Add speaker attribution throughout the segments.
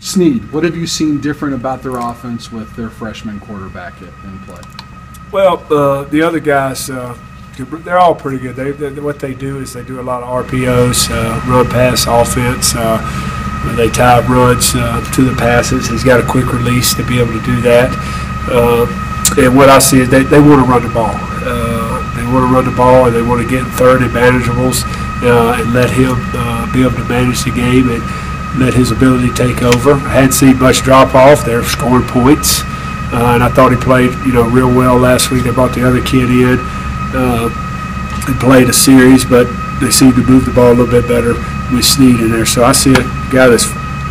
Speaker 1: Sneed, what have you seen different about their offense with their freshman quarterback in play?
Speaker 2: Well, uh, the other guys, uh, they're all pretty good. They, they, what they do is they do a lot of RPOs, uh, run pass offense. Uh, they tie runs uh, to the passes. He's got a quick release to be able to do that. Uh, and what I see is they, they want to run the ball. They want to run the ball and they want to get in third and manageables and let him be able to manage the game and let his ability take over. I hadn't seen much drop off. They're scoring points. Uh, and I thought he played, you know, real well last week. They brought the other kid in uh, and played a series, but they seemed to move the ball a little bit better with Sneed in there. So I see a guy that's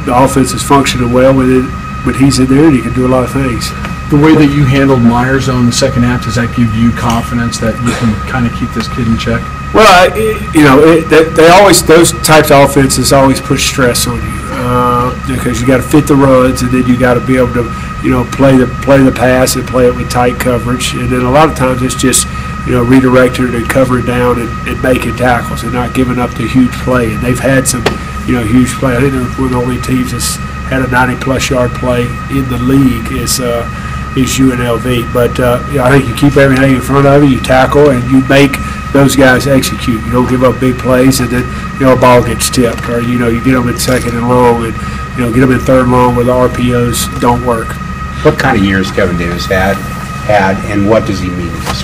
Speaker 2: the offense is functioning well with it when he's in there, and he can do a lot of things.
Speaker 1: The way that you handled Myers on the second half, does that give you confidence that you can kind of keep this kid in check?
Speaker 2: Well, I, you know, it, they, they always those types of offenses always put stress on you uh, because you got to fit the runs, and then you got to be able to, you know, play the play the pass and play it with tight coverage, and then a lot of times it's just you know redirecting and covering down and, and making tackles and not giving up the huge play. And they've had some, you know, huge play. I think they're one of the only teams that's had a 90 plus yard play in the league. Is uh, is UNLV. But uh, I think you keep everything in front of you, you tackle, and you make those guys execute. You don't give up big plays, and then you know a ball gets tipped, or you know you get them in second and long, and you know get them in third and long where the RPOs don't work.
Speaker 3: What kind of years Kevin Davis had, had, and what does he mean to this?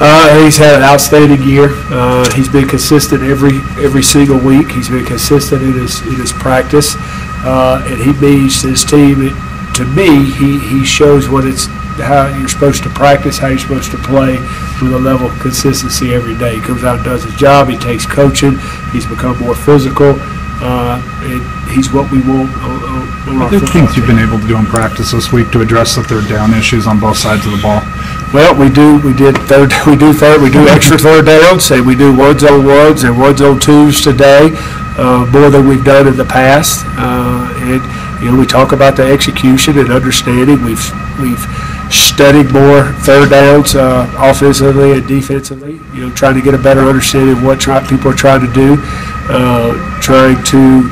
Speaker 2: Uh, he's had an outstanding year. Uh, he's been consistent every every single week. He's been consistent in his in his practice, uh, and he means to his team. It, to me, he, he shows what it's how you're supposed to practice, how you're supposed to play with a level of consistency every day. He comes out and does his job. He takes coaching. He's become more physical, uh, and he's what we want on,
Speaker 4: What are the
Speaker 2: football
Speaker 4: things you've been able to do in practice this week to address the third down issues on both sides of the ball?
Speaker 2: Well, we do, we did third, we do third, we do extra third downs, and we do ones on ones and ones on twos today, uh, more than we've done in the past. Uh, and, you know, we talk about the execution and understanding. We've, we've studied more third downs, uh, offensively and defensively, you know, trying to get a better understanding of what try, people are trying to do, uh, trying to,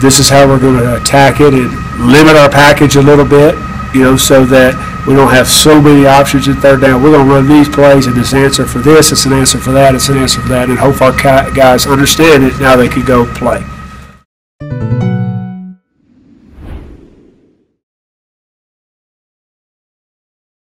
Speaker 2: this is how we're going to attack it and limit our package a little bit, you know, so that we don't have so many options at third down. We're going to run these plays and this answer for this, it's an answer for that, it's an answer for that, and hope our guys understand it. Now they can go play.